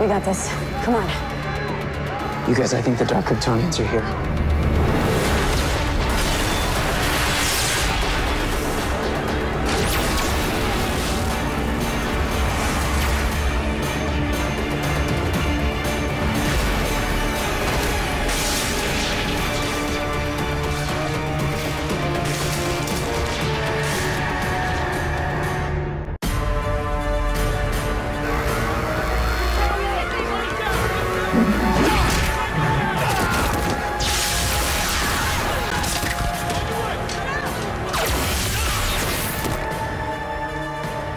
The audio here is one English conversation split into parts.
We got this. Come on. You guys, I think the Dark Kryptonians are here.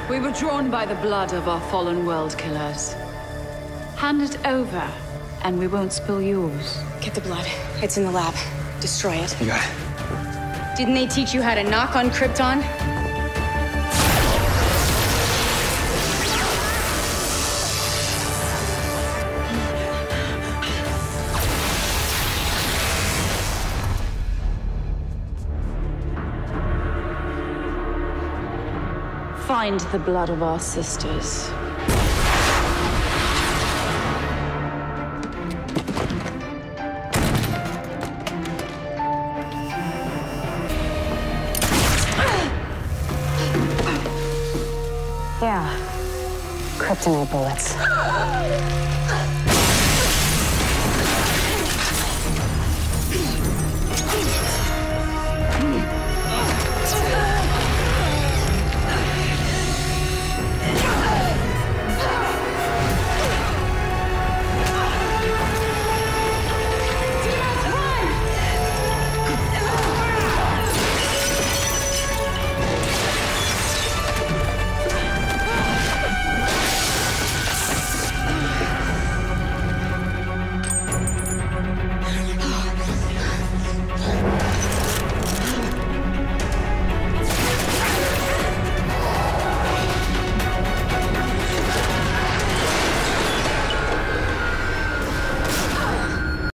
We were drawn by the blood of our fallen world killers. Hand it over, and we won't spill yours. Get the blood. It's in the lab. Destroy it. You got it. Didn't they teach you how to knock on Krypton? Find the blood of our sisters. Yeah. Kryptonite bullets.